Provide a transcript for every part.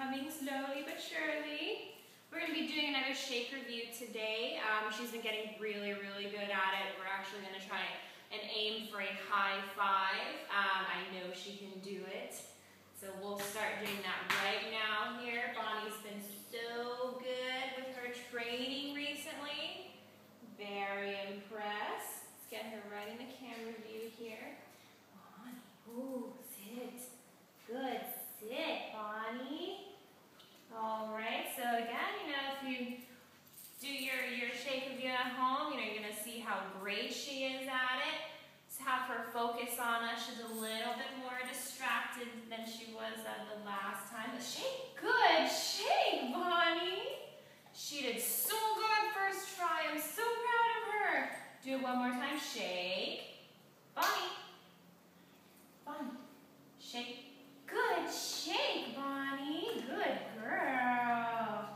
coming slowly but surely. We're going to be doing another shake review today. Um, she's been getting really, really good at it. We're actually going to try and aim for a high five. Um, I know she can do it. So we'll start doing that right now here. Bonnie's been so good with her training recently. Very impressed. Let's get her right in the camera view here. Bonnie, ooh, sit. Good, sit, Bonnie. All right, so again, you know, if you do your, your shake review at home, you know, you're gonna see how great she is at it. Just have her focus on us. She's a little bit more distracted than she was uh, the last time. But shake, good shake, Bonnie. She did so good first try. I'm so proud of her. Do it one more time. Shake. Bonnie. Bonnie. Shake. Good shake, Bonnie. Good girl.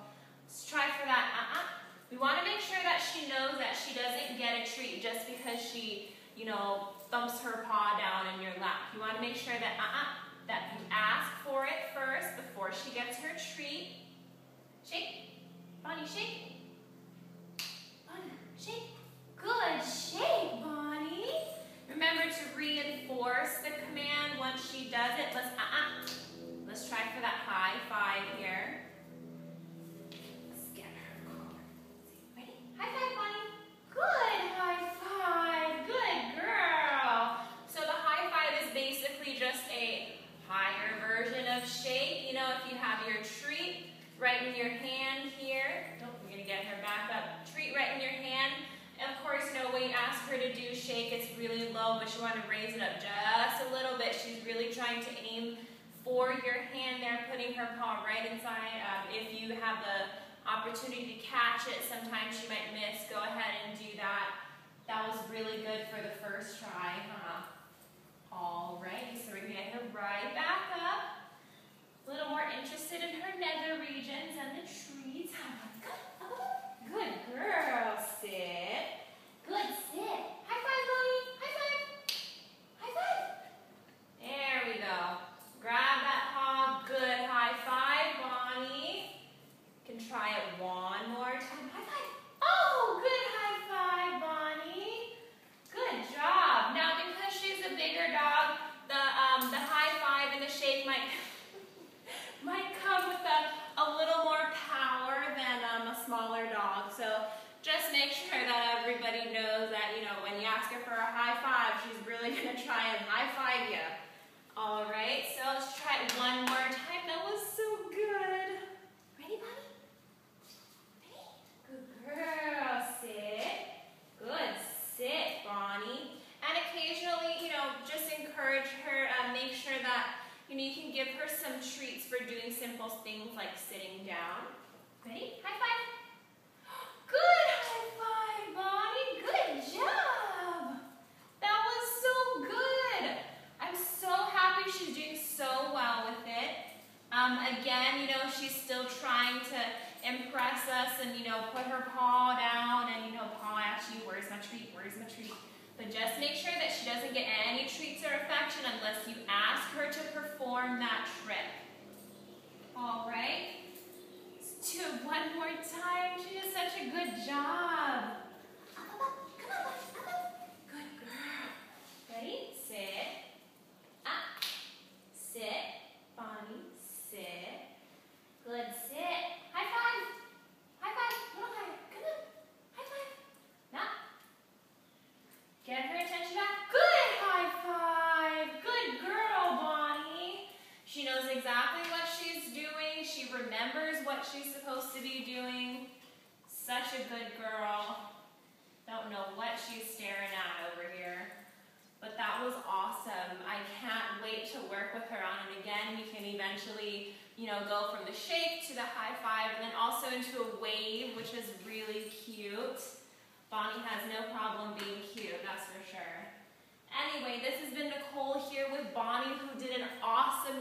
Let's try for that. Uh-uh. We want to make sure that she knows that she doesn't get a treat just because she, you know, thumps her paw down in your lap. You want to make sure that, uh-uh, that you ask for it first before she gets her treat. Shake. Bonnie, shake. Bonnie, shake. Good shake, Bonnie. Remember to reinforce the command once she does it. Let's, uh-uh. Let's try for that high five here. Right in your hand here. Don't, we're gonna get her back up. Treat right in your hand. Of course, when you ask her to do shake, it's really low, but you want to raise it up just a little bit. She's really trying to aim for your hand there, putting her paw right inside. Um, if you have the opportunity to catch it, sometimes she might miss. Go ahead and do that. That was really good for the first try, huh? All right, so we're gonna get her right back up. A little more interested in her nether regions and the trees. Good girl. Sit. Good. Sit. High five, Bonnie. High five. High five. There we go. Grab that paw. Good. High five, Bonnie. You can try it one more time. High five. Oh, good high five, Bonnie. Good job. Now, because she's a bigger dog, the um, the high five and the shake might might come with a, a little more power than um, a smaller dog. So just make sure that everybody knows that, you know, when you ask her for a high five, she's really going to try and high five you. All right, so let's try it one more time. That was so good. Ready, Bonnie? Ready? Good girl. Sit. Good. Sit, Bonnie. And occasionally, you know, just encourage her, uh, make sure that you know, you can give her some treats for doing simple things like sitting down. Ready? High five. Good high five, Bonnie. Good job. That was so good. I'm so happy she's doing so well with it. Um, again, you know, she's still trying to impress us and, you know, put her paw down and, you know, paw at you. Where's my treat? Where's my treat? But just make sure that she doesn't get any treats or affection unless you ask her to perform that trick. All right? Let's do it one more time. She did such a good job. she's supposed to be doing. Such a good girl. Don't know what she's staring at over here. But that was awesome. I can't wait to work with her on it again. We can eventually, you know, go from the shake to the high five and then also into a wave, which is really cute. Bonnie has no problem being cute, that's for sure. Anyway, this has been Nicole here with Bonnie who did an awesome